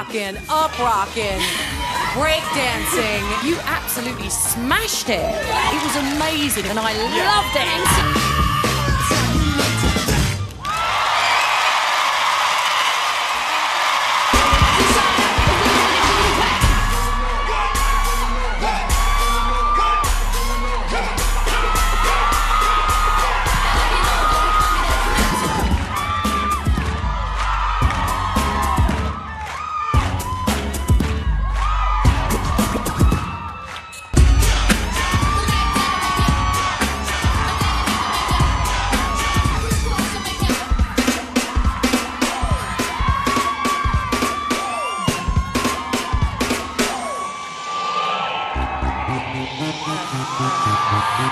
rocking, up rocking, break dancing. You absolutely smashed it. It was amazing, and I loved it.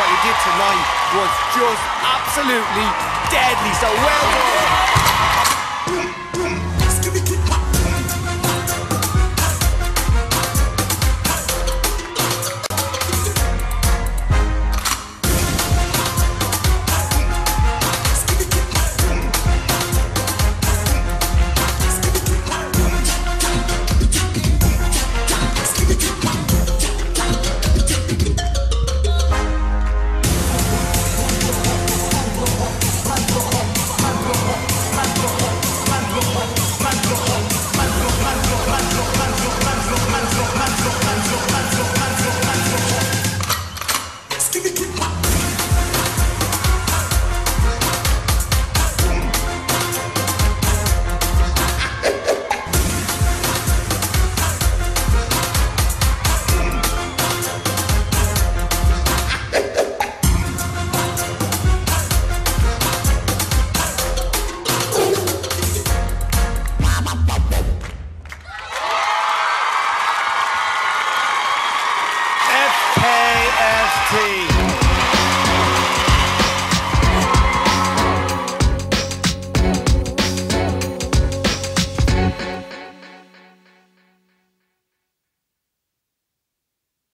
What you did tonight was just absolutely deadly. So well done.